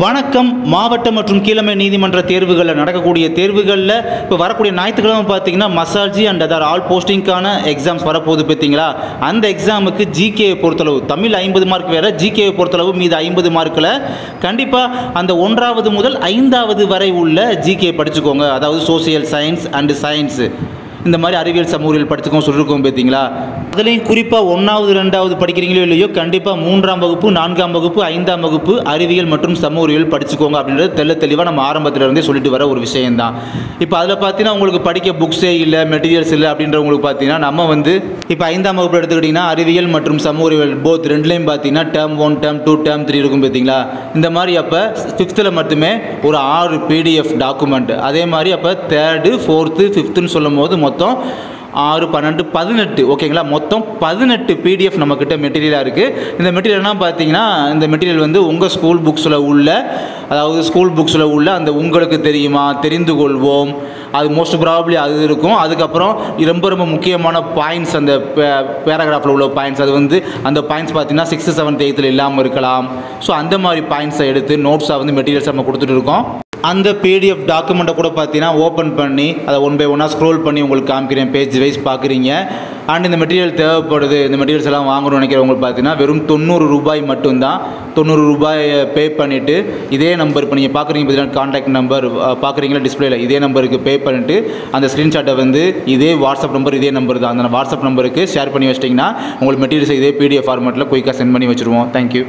வணக்கம் மாவட்ட மற்றும் கீழமை நீதிமன்ற தேர்வுகளில் நடக்கக்கூடிய தேர்வுகளில் இப்போ வரக்கூடிய ஞாயிற்றுக்கிழமை பார்த்தீங்கன்னா மசாஜி அண்ட் அதர் ஆல் போஸ்டிங்க்கான எக்ஸாம்ஸ் வரப்போகுது பார்த்தீங்களா? அந்த எக்ஸாமுக்கு ஜிகேயை பொறுத்தளவு தமிழ் ஐம்பது மார்க் வேறு ஜிகேயை பொறுத்தளவு மீது ஐம்பது மார்க்கில் கண்டிப்பாக அந்த ஒன்றாவது முதல் ஐந்தாவது வரை உள்ள ஜிகே படிச்சுக்கோங்க. அதாவது சோசியல் சயின்ஸ் அண்டு சயின்ஸு இந்த மாதிரி அறிவியல் சமூகங்கள் படிச்சுக்கோங்க சொல்லியிருக்கோம் பார்த்தீங்களா? அதுலேயும் குறிப்பாக ஒன்றாவது ரெண்டாவது படிக்கிறீங்களோ இல்லையோ கண்டிப்பாக மூன்றாம் வகுப்பு நான்காம் வகுப்பு ஐந்தாம் வகுப்பு அறிவியல் மற்றும் சமூகவியல் படிச்சுக்கோங்க அப்படின்றது தெள்ள தெளிவாக நம்ம ஆரம்பத்துல இருந்தே சொல்லிட்டு வர ஒரு விஷயம்தான். இப்போ அதில் பார்த்தீங்கன்னா உங்களுக்கு படிக்க புக்ஸே இல்லை மெட்டீரியல்ஸ் இல்லை அப்படின்றவங்களுக்கு பார்த்தீங்கன்னா நம்ம வந்து இப்போ ஐந்தாம் வகுப்பு எடுத்துக்கிட்டிங்கன்னா அறிவியல் மற்றும் சமூகவியல் போத் ரெண்டுலேயும் பார்த்தீங்கன்னா term one term two term three இருக்கும் பார்த்தீங்களா? இந்த மாதிரி அப்போ ஃபிஃப்த்தில் மட்டுமே ஒரு ஆறு பிடிஎஃப் டாக்குமெண்ட் அதே மாதிரி அப்போ தேர்டு ஃபோர்த்து ஃபிஃப்த்துன்னு சொல்லும் போது மொத்தம் ஆறு பன்னெண்டு பதினெட்டு. ஓகேங்களா? மொத்தம் பதினெட்டு பிடிஎஃப் நம்மக்கிட்ட மெட்டீரியலாக இருக்குது இந்த மெட்டீரியல்னால் பார்த்தீங்கன்னா இந்த மெட்டீரியல் வந்து உங்கள் ஸ்கூல் புக்ஸில் உள்ள அதாவது ஸ்கூல் புக்ஸில் உள்ள அந்த உங்களுக்கு தெரியுமா? தெரிந்து கொள்வோம். அது மோஸ்ட் ப்ராபப்ளி அது இருக்கும். அதுக்கப்புறம் ரொம்ப ரொம்ப முக்கியமான பாயிண்ட்ஸ் அந்த பேராகிராஃபில் உள்ள பாயிண்ட்ஸ் அது வந்து அந்த பாயிண்ட்ஸ் பார்த்தீங்கன்னா சிக்ஸ்த்து செவன்த் எயித்தில் இல்லாமல் இருக்கலாம். ஸோ அந்த மாதிரி பாயிண்ட்ஸை எடுத்து நோட்ஸாக வந்து மெட்டீரியல்ஸ் நம்ம கொடுத்துட்டு இருக்கோம். அந்த பிடிஎஃப் டாக்குமெண்ட்டை கூட பார்த்தீங்கன்னா ஓப்பன் பண்ணி அதை ஒன் பை ஒன்னாக ஸ்க்ரோல் பண்ணி உங்களுக்கு காமிக்கிறேன். பேஜ் வைஸ் பார்க்குறீங்க அண்ட் இந்த மெட்டீரியல் தேவைப்படுது இந்த மெட்டீரியல்ஸ் எல்லாம் வாங்கணும்னு நினைக்கிறவங்களுக்கு பார்த்தீங்கன்னா வெறும் தொண்ணூறு ரூபாய் மட்டும்தான். தொண்ணூறு ரூபாய் பே பண்ணிவிட்டு இதே நம்பர் இப்போ நீங்கள் பார்க்குறீங்க பார்த்தீங்கன்னா கான்டாக்ட் நம்பர் பார்க்குறீங்களா டிஸ்பிளேல இதே நம்பருக்கு பே பண்ணிவிட்டு அந்த ஸ்க்ரீன்ஷாட்டை வந்து இதே வாட்ஸ்அப் நம்பர் இதே நம்பர் தான். அந்த வாட்ஸ்அப் நம்பருக்கு ஷேர் பண்ணி வச்சிட்டிங்கன்னா உங்களுக்கு மெட்டீரியல்ஸ் இதே பிடிஎஃப் ஃபார்மேட்டில் குயிக்காக சென்ட் பண்ணி வச்சுருவோம். தேங்க்யூ